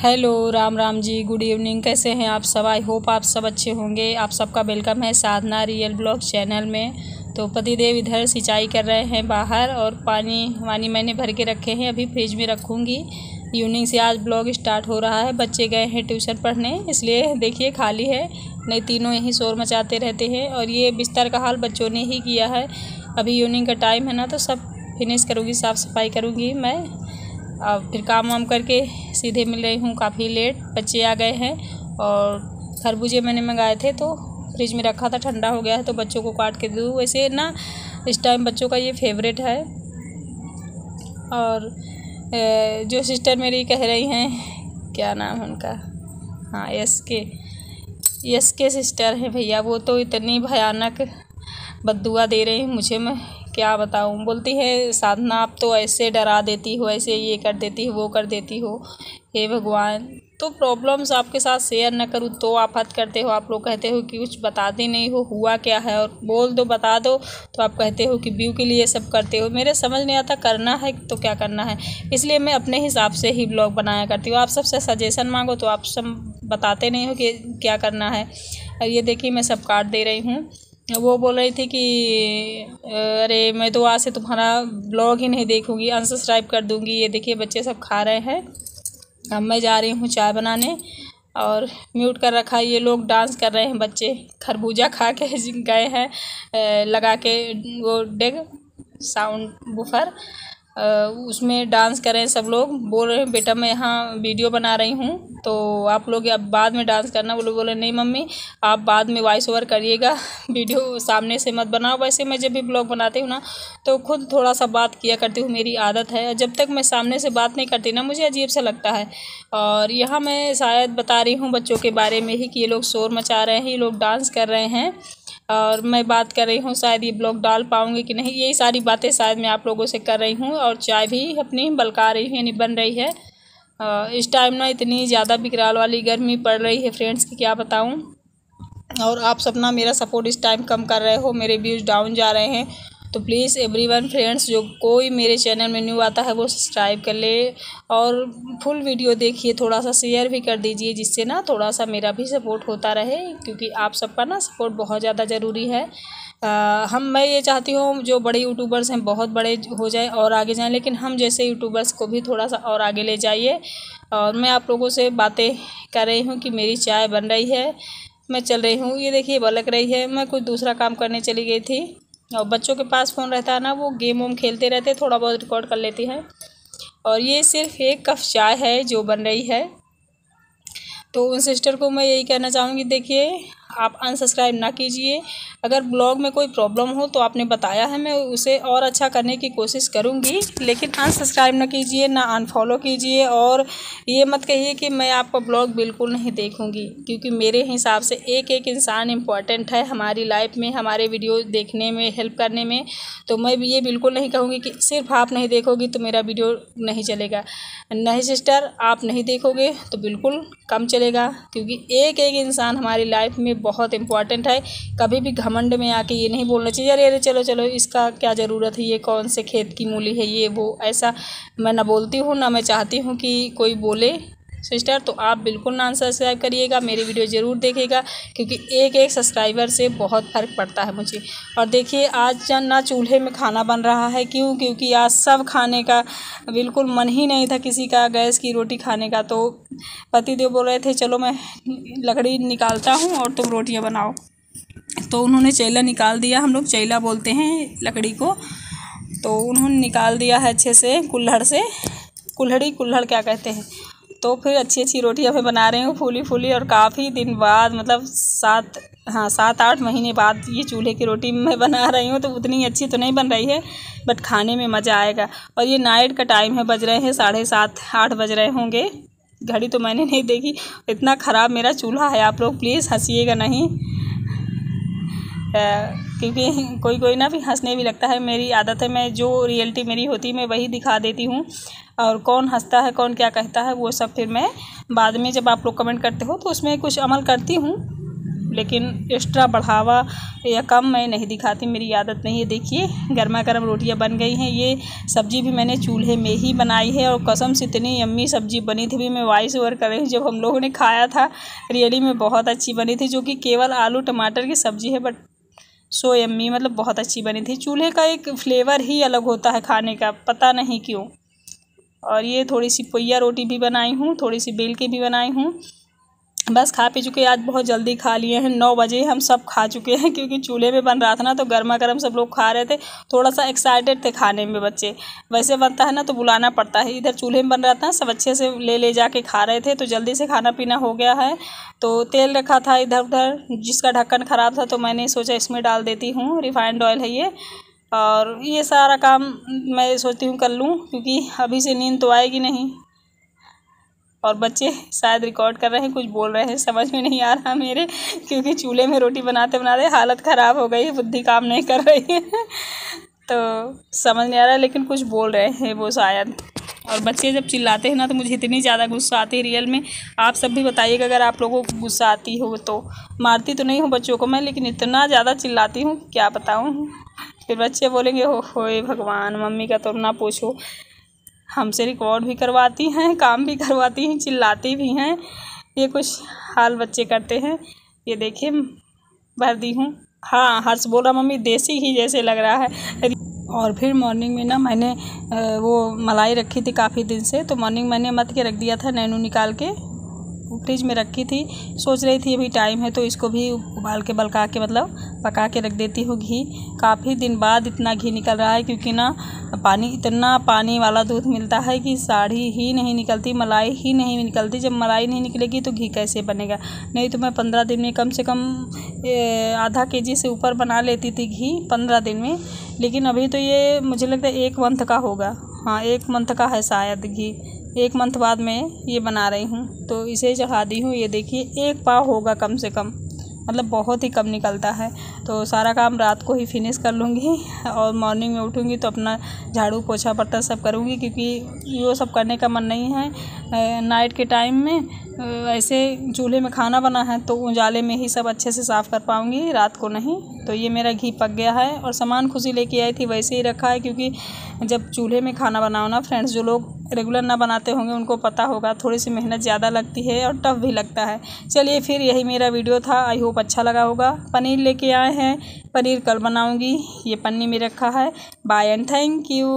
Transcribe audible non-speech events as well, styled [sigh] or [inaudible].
Hello, Ram Ram ji, good evening. कैसे हैं आप सब? आई होप आप सब अच्छे होंगे। आप सबका वेलकम है साधना रियल ब्लॉग चैनल में। तो पतिदेव इधर सिंचाई कर रहे हैं बाहर और पानी वानी मैंने भर के रखे हैं, अभी फ्रिज में रखूँगी। इवनिंग से आज ब्लॉग स्टार्ट हो रहा है। बच्चे गए हैं ट्यूशन पढ़ने, इसलिए देखिए खाली है। नहीं, तीनों यहीं शोर मचाते रहते हैं और ये बिस्तर का हाल बच्चों ने ही किया है। अभी इवनिंग का टाइम है ना तो सब फिनिश करूँगी, साफ़ सफ़ाई करूँगी मैं। और फिर काम वाम करके सीधे मिल रही हूँ, काफ़ी लेट बच्चे आ गए हैं और खरबूजे मैंने मंगाए थे तो फ्रिज में रखा था, ठंडा हो गया है तो बच्चों को काट के दूँ वैसे ना, इस टाइम बच्चों का ये फेवरेट है। और जो सिस्टर मेरी कह रही हैं, क्या नाम है उनका? हाँ यस के यस के सिस्टर हैं भैया, वो तो इतनी भयानक बदुआ दे रही हैं मुझे, मैं क्या बताऊँ? बोलती है, साधना, आप तो ऐसे डरा देती हो, ऐसे ये कर देती हो, वो कर देती हो। हे भगवान तो प्रॉब्लम्स आपके साथ शेयर ना करूँ तो आप हद करते हो। आप लोग कहते हो कि कुछ बताते नहीं हो, हुआ क्या है? और बोल दो, बता दो तो आप कहते हो कि व्यू के लिए सब करते हो। मेरे समझ नहीं आता, करना है तो क्या करना है? इसलिए मैं अपने हिसाब से ही ब्लॉग बनाया करती हूँ। आप सबसे सजेशन मांगो तो आप सब बताते नहीं हो कि क्या करना है। और ये देखिए, मैं सब काट दे रही हूँ। वो बोल रही थी कि, अरे, मैं तो आज से तुम्हारा ब्लॉग ही नहीं देखूँगी अनसब्सक्राइब कर दूँगी। ये देखिए, बच्चे सब खा रहे हैं। अब मैं जा रही हूँ चाय बनाने और म्यूट कर रखा है। ये लोग डांस कर रहे हैं, बच्चे। खरबूजा खा के [laughs] गए हैं। लगा के वो डेग साउंड बुफर उसमें डांस करें सब लोग। बोल रहे हैं, बेटा, मैं यहाँ वीडियो बना रही हूँ तो आप लोग अब बाद में डांस करना। वो लोग बोले, नहीं मम्मी, आप बाद में वॉइस ओवर करिएगा। वीडियो सामने से मत बनाओ। वैसे मैं जब भी ब्लॉग बनाती हूँ ना तो खुद थोड़ा सा बात किया करती हूँ, मेरी आदत है। जब तक मैं सामने से बात नहीं करती ना, मुझे अजीब सा लगता है। और यहाँ मैं शायद बता रही हूँ बच्चों के बारे में ही कि ये लोग शोर मचा रहे हैं, ये लोग डांस कर रहे हैं। और मैं बात कर रही हूँ, शायद ये ब्लॉग डाल पाऊँगी कि नहीं। यही सारी बातें शायद मैं आप लोगों से कर रही हूँ और चाय भी अपनी बलका रही हूँ, यानी बन रही है। इस टाइम ना इतनी ज़्यादा बिकराल वाली गर्मी पड़ रही है फ्रेंड्स की, क्या बताऊँ? और आप सपना मेरा सपोर्ट इस टाइम कम कर रहे हो, मेरे व्यूज़ डाउन जा रहे हैं। तो प्लीज़ एवरीवन फ्रेंड्स जो कोई मेरे चैनल में न्यू आता है वो सब्सक्राइब कर ले और फुल वीडियो देखिए थोड़ा सा शेयर भी कर दीजिए जिससे ना थोड़ा सा मेरा भी सपोर्ट होता रहे क्योंकि आप सबका ना सपोर्ट बहुत ज़्यादा ज़रूरी है। आ, हम मैं ये चाहती हूँ जो बड़े यूट्यूबर्स हैं बहुत बड़े हो जाए और आगे जाएँ लेकिन हम जैसे यूट्यूबर्स को भी थोड़ा सा और आगे ले जाइए। और मैं आप लोगों से बातें कर रही हूँ कि मेरी चाय बन रही है मैं चल रही हूँ ये देखिए बलक रही है मैं कुछ दूसरा काम करने चली गई थी। और बच्चों के पास फ़ोन रहता है ना, वो गेम वेम खेलते रहते, थोड़ा बहुत रिकॉर्ड कर लेती है। और ये सिर्फ़ एक कफ चाय है जो बन रही है। तो उन सिस्टर को मैं यही कहना चाहूँगी, देखिए आप अनसब्सक्राइब ना कीजिए। अगर ब्लॉग में कोई प्रॉब्लम हो तो आपने बताया है, मैं उसे और अच्छा करने की कोशिश करूँगी, लेकिन अनसब्सक्राइब ना कीजिए, ना अनफॉलो कीजिए, और ये मत कहिए कि मैं आपका ब्लॉग बिल्कुल नहीं देखूँगी, क्योंकि मेरे हिसाब से एक एक इंसान इंपॉर्टेंट है हमारी लाइफ में, हमारे वीडियो देखने में हेल्प करने में तो मैं ये बिल्कुल नहीं कहूँगी कि सिर्फ़ आप नहीं देखोगी तो मेरा वीडियो नहीं चलेगा। नहीं सिस्टर आप नहीं देखोगे तो बिल्कुल कम चलेगा, क्योंकि एक एक इंसान हमारी लाइफ में बहुत इंपॉर्टेंट है। कभी भी घमंड में आके ये नहीं बोलना चाहिए, अरे अरे, चलो चलो, इसका क्या ज़रूरत है? ये कौन से खेत की मूली है? ये, वो। ऐसा मैं ना बोलती हूँ, ना मैं चाहती हूँ कि कोई बोले। सिस्टर तो आप बिल्कुल ना सब्सक्राइब करिएगा, मेरी वीडियो ज़रूर देखिएगा क्योंकि एक एक सब्सक्राइबर से बहुत फ़र्क पड़ता है मुझे। और देखिए, आज ना चूल्हे में खाना बन रहा है। क्यों? क्योंकि आज सब खाने का बिल्कुल मन ही नहीं था किसी का, गैस की रोटी खाने का तो पति देव बोल रहे थे, चलो मैं लकड़ी निकालता हूँ और तुम रोटियाँ बनाओ। तो उन्होंने चैला निकाल दिया, हम लोग चैला बोलते हैं लकड़ी को। तो उन्होंने निकाल दिया है अच्छे से कुल्हड़ से। कुल्हड़ी, कुल्हड़ क्या कहते हैं? तो फिर अच्छी अच्छी रोटियाँ मैं बना रहे हूँ फूली फूली और काफ़ी दिन बाद मतलब सात हाँ सात आठ महीने बाद ये चूल्हे की रोटी मैं बना रही हूँ तो उतनी अच्छी तो नहीं बन रही है, बट खाने में मज़ा आएगा। और ये नाइट का टाइम है, बज रहे हैं साढ़े सात, आठ बज रहे होंगे। घड़ी तो मैंने नहीं देखी। इतना ख़राब मेरा चूल्हा है, आप लोग प्लीज़ हंसीएगा नहीं। क्योंकि कोई कोई ना भी हंसने भी लगता है। मेरी आदत है, मैं जो रियलिटी मेरी होती है, मैं वही दिखा देती हूँ। और कौन हंसता है, कौन क्या कहता है, वो सब फिर मैं बाद में जब आप लोग कमेंट करते हो तो उसमें कुछ अमल करती हूँ। लेकिन एक्स्ट्रा बढ़ावा या कम मैं नहीं दिखाती, मेरी आदत नहीं है। देखिए, गर्मा गर्म रोटियाँ बन गई हैं। ये सब्ज़ी भी मैंने चूल्हे में ही बनाई है और कसम से इतनी यम्मी सब्ज़ी बनी थी भी मैं वॉइस ओवर कर रही हूँ। जब हम लोगों ने खाया था रियली में बहुत अच्छी बनी थी, जो कि केवल आलू, टमाटर की सब्ज़ी है बट सो यम्मी मतलब बहुत अच्छी बनी थी। चूल्हे का एक फ्लेवर ही अलग होता है खाने का, पता नहीं क्यों। और ये थोड़ी सी पोया रोटी भी बनाई हूँ, थोड़ी सी बेल की भी बनाई हूँ। बस खा पी चुके आज बहुत जल्दी खा लिए हैं। नौ बजे हम सब खा चुके हैं, क्योंकि चूल्हे में बन रहा था ना तो गर्मा गर्म सब लोग खा रहे थे। थोड़ा सा एक्साइटेड थे खाने में बच्चे। वैसे बनता है ना तो बुलाना पड़ता है। इधर चूल्हे में बन रहा था, सब अच्छे से ले ले जाके खा रहे थे तो जल्दी से खाना पीना हो गया है। तो तेल रखा था इधर उधर, जिसका ढक्कन ख़राब था तो मैंने सोचा इसमें डाल देती हूँ रिफाइंड ऑयल है ये। और ये सारा काम मैं सोचती हूँ कर लूँ, क्योंकि अभी से नींद तो आएगी नहीं। और बच्चे शायद रिकॉर्ड कर रहे हैं, कुछ बोल रहे हैं, समझ में नहीं आ रहा मेरे, क्योंकि चूल्हे में रोटी बनाते बनाते हालत ख़राब हो गई बुद्धि काम नहीं कर रही है। तो समझ नहीं आ रहा, लेकिन कुछ बोल रहे हैं वो शायद। और बच्चे जब चिल्लाते हैं ना तो मुझे इतनी ज़्यादा गुस्सा आती है रियल में। आप सब भी बताइएगा, अगर आप लोगों को गुस्सा आती हो तो। मारती तो नहीं हूँ बच्चों को मैं, लेकिन इतना ज़्यादा चिल्लाती हूँ, क्या बताऊँ। फिर बच्चे बोलेंगे हो होए भगवान, मम्मी का तो ना पूछो। हमसे रिकॉर्ड भी करवाती हैं, काम भी करवाती हैं, चिल्लाती भी हैं। ये कुछ हाल बच्चे करते हैं। ये देखिए भर दी हूँ। हाँ हर्ष बोला, मम्मी, देसी ही जैसे लग रहा है। और फिर मॉर्निंग में ना मैंने वो मलाई रखी थी काफ़ी दिन से तो मॉर्निंग मैंने मत के रख दिया था नैनू निकाल के। फ्रिज में रखी थी। सोच रही थी, अभी टाइम है तो इसको भी उबाल के, बलका के मतलब पका के रख देती हूँ घी। काफ़ी दिन बाद इतना घी निकल रहा है क्योंकि ना पानी, इतना पानी वाला दूध मिलता है कि साड़ी ही नहीं निकलती, मलाई ही नहीं निकलती। जब मलाई नहीं निकलेगी तो घी कैसे बनेगा? नहीं तो मैं पंद्रह दिन में कम से कम आधा के जी से ऊपर बना लेती थी घी पंद्रह दिन में। लेकिन अभी तो ये, मुझे लगता है एक मंथ का होगा। हाँ एक मंथ का है शायद घी एक मंथ बाद में ये बना रही हूँ। तो इसे चढ़ा दी हूँ। ये देखिए, एक पाव होगा कम से कम। मतलब बहुत ही कम निकलता है। तो सारा काम रात को ही फिनिश कर लूँगी और मॉर्निंग में उठूँगी तो अपना झाड़ू पोछा पट्टा सब करूँगी क्योंकि वो सब करने का मन नहीं है। नाइट के टाइम में ऐसे चूल्हे में खाना बना है तो उजाले में ही सब अच्छे से साफ़ कर पाऊँगी, रात को नहीं। तो ये मेरा घी पक गया है और सामान खुशी लेके आई थी वैसे ही रखा है क्योंकि जब चूल्हे में खाना बनाओ ना फ्रेंड्स जो लोग रेगुलर ना बनाते होंगे उनको पता होगा, थोड़ी सी मेहनत ज़्यादा लगती है और टफ भी लगता है। चलिए फिर यही मेरा वीडियो था आई होप अच्छा लगा होगा। पनीर लेके आए हैं। पनीर कल बनाऊँगी। ये पन्नी में रखा है। Bye and thank you